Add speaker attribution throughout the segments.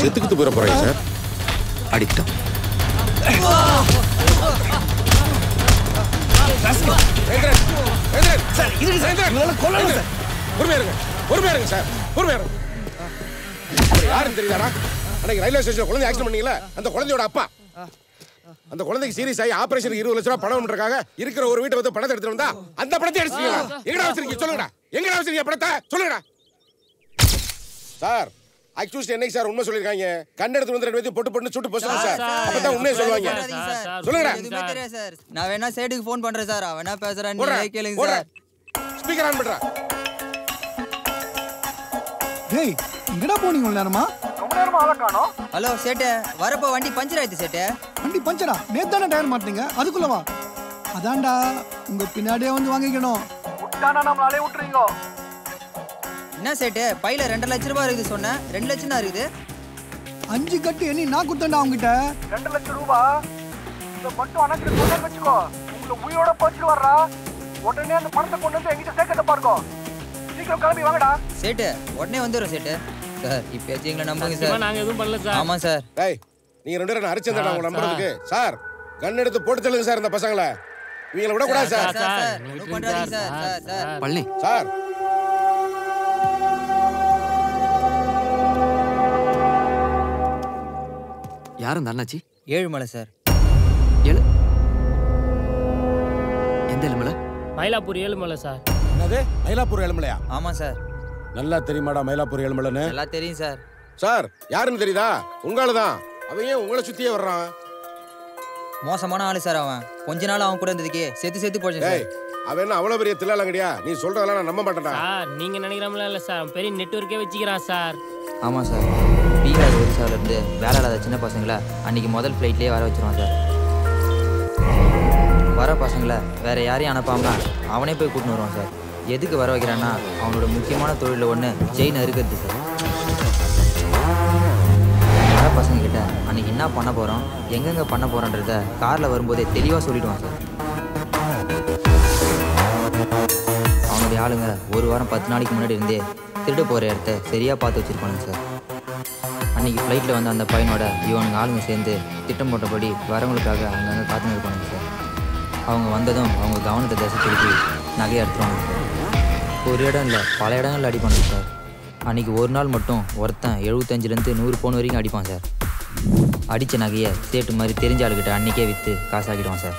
Speaker 1: செத்துக்கிட்டு போயிட போறீங்க சார்.
Speaker 2: அடிக்டா
Speaker 1: பொறுமையா இருங்க. பொறுமையா இருங்க சார். பொறுமையா இருங்க. யாருன்னு தெரியலடா அன்னைக்கு ரயில்வே ஸ்டேஷன் குழந்தை ஆக்சிடென்ட் பண்ணீங்களா அந்த குழந்தையோட அப்பா. அந்த குழந்தைக்கு சீரியஸ் ஆகி ஆபரேஷன் இருபது லட்ச ரூபாய் பணம்ன்றக்காக இருக்கிற ஒரு வீட்டை வந்து பணத்தை எடுத்துட்டு வந்தா அந்த பணத்தை எடுத்துருக்கீங்களா எங்கடா வச்சிருக்கீங்க? சொல்லுங்கடா. எங்கடா வச்சிருக்கீங்க பணத்தை? சொல்லுங்கடா. சார் அக்யூஸ்ட் என்னைக்கு சார் உண்மை சொல்லிருக்காங்க கண்ணு எடுத்து வந்து ரெண்டு பேத்தையும் பொட்டு பொட்டு சுட்டு போசுங்க சார் அப்பதான் உண்மையை சொல்லுவாங்க. சொல்லுங்கடா
Speaker 3: எதுவுமே தெரியாது சார். நான் வேணா சைடுக்கு ஃபோன் பண்றேன் சார். அவன் என்ன பேசுறான்னு
Speaker 1: போடுறா,
Speaker 3: நீங்களே கேளுங்க. சார்.
Speaker 1: ஸ்பீக்கர் ஆன் பண்றா.
Speaker 4: டேய் எங்கடா போனீங்க இவ்வளவு நேரமா?
Speaker 3: ஹலோ சேட்டு. வரப்போ வண்டி பஞ்சர் ஆயிடுச்சு சேட்டு.
Speaker 4: வண்டி பஞ்சரா நேத்து தானே டயர் மாட்டீங்க அதுக்குள்ள வா. அதான்டா உங்க பின்னாடியே வந்து வாங்கிக்கணும்.
Speaker 3: என்ன சேட்டு? பையில ரெண்டு லட்ச ரூபாய் இருக்குது சொன்னேன் ரெண்டு லட்சம் தான் இருக்குது.
Speaker 4: அஞ்சு கட்டு எண்ணி நான் குத்தண்டா அவங்ககிட்ட
Speaker 5: ரெண்டு லட்சம் ரூபா? இதை மட்டும் அணைச்சிட்டு கொண்டு வச்சுக்கோ. உங்களை உயிரோட போச்சுட்டு வர்றா. உடனே அந்த பணத்தை கொண்டு வந்து எங்கிட்ட சேர்க்கத்த பாருங்க சீக்கிரம் கிளம்பி வாங்கடா.
Speaker 3: சேட்டு உடனே வந்துடும் சேட்டு. சார் இப்பயாச்சும் எங்களை நம்புங்க சார்.
Speaker 6: நாங்க எதுவும் பண்ணல சார்.
Speaker 3: ஆமா சார்.
Speaker 1: டேய் நீங்க ரெண்டு பேரும் அரிச்சந்தடா
Speaker 6: சார்,
Speaker 1: உங்க நம்புறதுக்கு? சார். கன் எடுத்து போட்டு தள்ளுங்க சார் இந்த பசங்களை. இவங்களை விடக்கூடாது
Speaker 3: சார்
Speaker 1: சார்.
Speaker 2: பழனி.
Speaker 1: சார்.
Speaker 2: யாரும் அண்ணாச்சி?
Speaker 3: ஏழுமலை சார்.
Speaker 2: ஏழு? எந்த எலுமலை
Speaker 6: மயிலாப்பூர் ஏழுமலை சார்.
Speaker 1: என்னது? மயிலாப்பூர் ஏழுமலையா?
Speaker 3: ஆமா சார்.
Speaker 1: நல்லா தெரியுமாடா மயிலாப்பூர் ஏழுமலைன்னு?
Speaker 3: எல்லாம் தெரியும் சார்.
Speaker 1: சார் யாருன்னு தெரியுதா? உங்களால தான் அவன் ஏன் உங்களை சுத்தியே வர்றான்?
Speaker 3: மோசமான ஆளு சார் அவன். கொஞ்ச நாள் அவன் கூட இருந்ததுக்கே செத்து செத்து போச்சு
Speaker 1: அவன் என்ன அவ்வளவு பெரிய தில்லாலங்கடியா? நீ சொல்றதெல்லாம் நான் நம்ப மாட்டேன்டா.
Speaker 6: சார் நீங்க நினைக்கிறோம்ல இல்ல சார். அவன் பெரிய நெட்வொர்க்கே வச்சுக்கிறான் சார்.
Speaker 3: ஆமாம் சார். பீகார் ஒரிசாவிலேருந்து வேலை இல்லாத சின்ன பசங்களை அன்னைக்கு முதல் ஃப்ளைட்லேயே வர வச்சிருவான் சார் வர பசங்களை வேறு யாரையும் அனுப்பாமனா அவனே போய் கூட்டின்னு வருவான் சார் எதுக்கு வர வைக்கிறான்னா அவனோட முக்கியமான தொழிலில் ஒன்று செயின் அறுக்கிறது சார் வர பசங்கக்கிட்ட அன்னைக்கு என்ன பண்ண போகிறோம் எங்கெங்கே பண்ண போகிறோன்றத காரில் வரும்போதே தெளிவாக சொல்லிவிடுவான் சார் அவனுடைய ஆளுங்க ஒரு வாரம் பத்து நாளைக்கு முன்னாடி இருந்தே திருட போகிற இடத்த சரியாக பார்த்து வச்சுருப்பானுங்க சார் அன்னைக்கு ஃப்ளைட்டில் வந்த அந்த பையனோட இவனுங்க ஆளுங்க சேர்ந்து திட்டம் போட்டபடி வரவங்களுக்காக அங்கங்கே காத்துன்னு இருப்பானுங்க சார். அவங்க வந்ததும் அவங்க கவனத்தை திசை திருப்பி நகையை எடுத்துருவாங்க சார். ஒரு இடம் இல்லை பல இடங்கள்ல அடிப்பானுங்க சார். அன்னைக்கு ஒரு நாள் மட்டும் ஒருத்தன் எழுபத்தஞ்சிலேருந்து நூறு பவுன் வரைக்கும் அடிப்பான் சார். அடித்த நகையை சேட்டு மாதிரி தெரிஞ்ச ஆளுக்கிட்ட அன்னைக்கே விற்று காசாக்கிடுவான் சார்.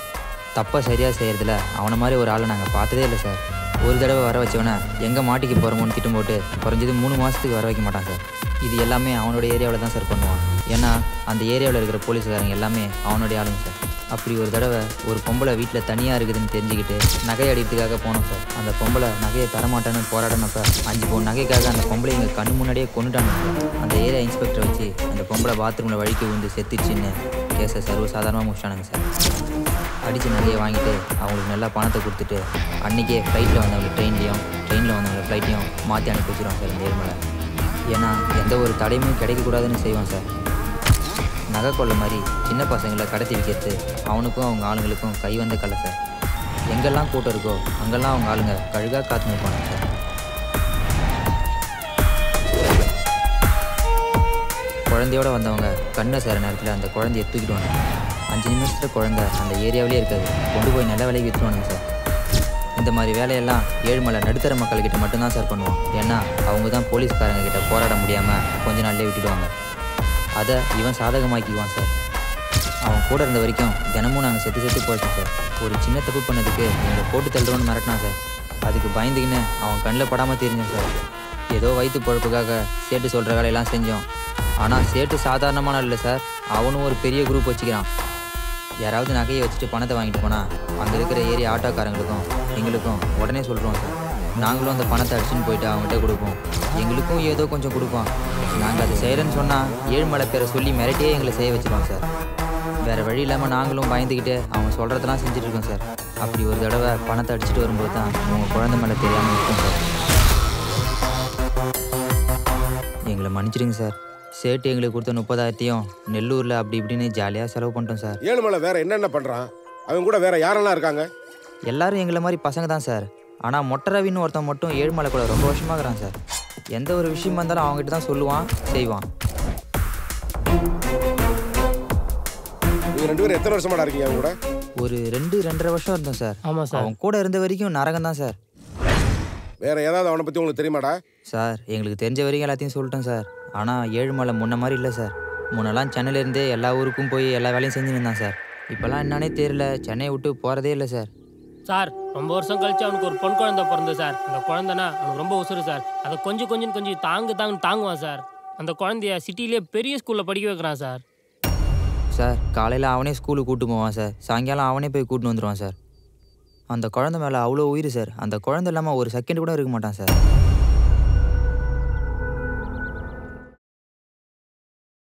Speaker 3: தப்பை சரியாக செய்கிறதுல அவனை மாதிரி ஒரு ஆளை நாங்கள் பார்த்ததே இல்லை சார். ஒரு தடவை வர வச்சவனே எங்கே மாட்டிக்கு போகிறோமோன்னு திட்டம் போட்டு குறைஞ்சது மூணு மாதத்துக்கு வர வைக்க மாட்டான் சார். இது எல்லாமே அவனோட ஏரியாவில் தான் சார் பண்ணுவான். ஏன்னா அந்த ஏரியாவில் இருக்கிற போலீஸ்காரங்க எல்லாமே அவனுடைய ஆளுங்க சார். அப்படி ஒரு தடவை ஒரு பொம்பளை வீட்டில் தனியாக இருக்குதுன்னு தெரிஞ்சுக்கிட்டு நகை அடிக்கிறதுக்காக போனோம் சார். அந்த பொம்பளை நகையை தரமாட்டேன்னு போராடினப்ப அஞ்சு பவுன் நகைக்காக அந்த பொம்பளை எங்கள் கண்ணு முன்னாடியே கொண்டுட்டாங்க அந்த ஏரியா இன்ஸ்பெக்டரை வச்சு அந்த பொம்பளை பாத்ரூமில் வழிக்கு விழுந்து செத்துச்சுன்னு கேஸை சர்வசாதாரணமாக முடிச்சிட்டானுங்க சார். அடித்த நகையை வாங்கிட்டு அவங்களுக்கு நல்லா பணத்தை கொடுத்துட்டு அன்றைக்கே ஃப்ளைட்டில் வந்தவங்களுக்கு ட்ரெயின்லேயும் ட்ரெயினில் வந்தவங்க ஃப்ளைட்டையும் மாற்றி அனுப்பி வச்சுருவோம் சார் இந்த ஏழ்மலை ஏன்னா எந்த ஒரு தடையுமே கிடைக்கக்கூடாதுன்னு செய்வோம் சார். நகை கொள்ள மாதிரி சின்ன பசங்களை கடத்தி வைக்கிறது அவனுக்கும் அவங்க ஆளுங்களுக்கும் கை வந்த கலை சார். எங்கெல்லாம் கூட்டம் இருக்கோ அங்கெல்லாம் அவங்க ஆளுங்க கழுகாக காத்து நிற்பாங்க சார். குழந்தையோட வந்தவங்க கண்ணை சேர நேரத்தில் அந்த குழந்தைய தூக்கிடுவாங்க அஞ்சு நிமிஷத்தில் குழந்தை அந்த ஏரியாவிலே இருக்காது. கொண்டு போய் நல்ல விலைக்கு விற்றுவானுங்க சார். இந்த மாதிரி வேலையெல்லாம் ஏழுமலை நடுத்தர மக்கள்கிட்ட மட்டும்தான் சார் பண்ணுவோம். ஏன்னா அவங்க தான் போலீஸ்காரங்க கிட்ட போராட முடியாமல் கொஞ்ச நாள்லயே விட்டுடுவாங்க. அதை இவன் சாதகமாக்கிக்குவான் சார். அவன் கூட இருந்த வரைக்கும் தினமும் நாங்கள் செத்து செத்து போயிட்டோம் சார். ஒரு சின்ன தப்பு பண்ணதுக்கு எங்களை போட்டு தள்ளுறோன்னு மிரட்டினான் சார். அதுக்கு பயந்துக்கின்னு அவன் கண்ணில் படாமல் தெரிஞ்சோம் சார். ஏதோ வயிற்று பொழப்புக்காக சேட்டு சொல்கிற வேலையெல்லாம் செஞ்சோம். ஆனால் சேட்டு சாதாரணமான இல்லை சார். அவனும் ஒரு பெரிய குரூப் வச்சுக்கிறான். யாராவது நகையை வச்சுட்டு பணத்தை வாங்கிட்டு போனால் அங்கே இருக்கிற ஏரியா ஆட்டோக்காரங்களுக்கும் எங்களுக்கும் உடனே சொல்கிறோம் சார். நாங்களும் அந்த பணத்தை அடிச்சுன்னு போயிட்டு அவங்ககிட்ட கொடுப்போம். எங்களுக்கும் ஏதோ கொஞ்சம் கொடுப்போம். நாங்கள் அதை செய்கிறேன்னு சொன்னால் ஏழுமலை பேரை சொல்லி மிரட்டியே எங்களை செய்ய வச்சுருவோம் சார். வேறு வழி இல்லாமல் நாங்களும் பயந்துக்கிட்டு அவங்க சொல்கிறதெல்லாம் செஞ்சுட்ருக்கோம் சார். அப்படி ஒரு தடவை பணத்தை அடிச்சுட்டு வரும்போது தான் உங்கள் குழந்தை மேலே தெரியாமல் இருக்கும் சார். எங்களை மன்னிச்சிடுங்க சார். சேட்டு எங்களுக்கு கொடுத்த முப்பதாயிரத்தையும் நெல்லூரில் அப்படி இப்படின்னு ஜாலியாக செலவு பண்ணிட்டோம் சார்.
Speaker 1: ஏழுமலை வேற என்னென்ன பண்றான்? அவன் கூட வேற யாரெல்லாம் இருக்காங்க?
Speaker 3: எல்லாரும் எங்களை மாதிரி பசங்க தான் சார். ஆனால் மொட்டை ரவின்னு ஒருத்தன் மட்டும் ஏழுமலை கூட ரொம்ப வருஷமாக இருக்கிறான் சார். எந்த ஒரு விஷயமா இருந்தாலும் அவங்ககிட்ட தான் சொல்லுவான் செய்வான்.
Speaker 1: ரெண்டு பேரும் எத்தனை வருஷமாடா இருக்கீங்க அவங்க கூட?
Speaker 3: ஒரு ரெண்டு ரெண்டரை வருஷம் இருந்தோம் சார்.
Speaker 6: ஆமாம் சார்.
Speaker 3: அவன் கூட இருந்த வரைக்கும் நரகம் தான் சார்.
Speaker 1: வேற ஏதாவது அவனை பத்தி உங்களுக்கு தெரியுமாடா?
Speaker 3: சார் எங்களுக்கு தெரிஞ்ச வரைக்கும் எல்லாத்தையும் சொல்லிட்டோம் சார். ஆனால் ஏழுமலை முன்ன மாதிரி இல்லை சார். முன்னெல்லாம் சென்னையிலேருந்தே எல்லா ஊருக்கும் போய் எல்லா வேலையும் செஞ்சுன்னு இருந்தான் சார். இப்போல்லாம் என்னன்னே தெரியல. சென்னையை விட்டு போகிறதே இல்லை சார்.
Speaker 6: சார் ரொம்ப வருஷம் கழிச்சு அவனுக்கு ஒரு பொன் குழந்தை பிறந்தது சார். அந்த குழந்தைனா அவனுக்கு ரொம்ப உசுறு சார். அதை கொஞ்சம் கொஞ்சம் கொஞ்சம் தாங்கு தாங்கு தாங்குவான் சார். அந்த குழந்தைய சிட்டிலேயே பெரிய ஸ்கூலில் படிக்க வைக்கிறான் சார்.
Speaker 3: சார் காலையில் அவனே ஸ்கூலுக்கு கூட்டு போவான் சார். சாயங்காலம் அவனே போய் கூட்டின்னு வந்துடுவான் சார். அந்த குழந்தை மேலே அவ்வளோ உயிர் சார். அந்த குழந்தை இல்லாமல் ஒரு செகண்ட் கூட இருக்க மாட்டான் சார்.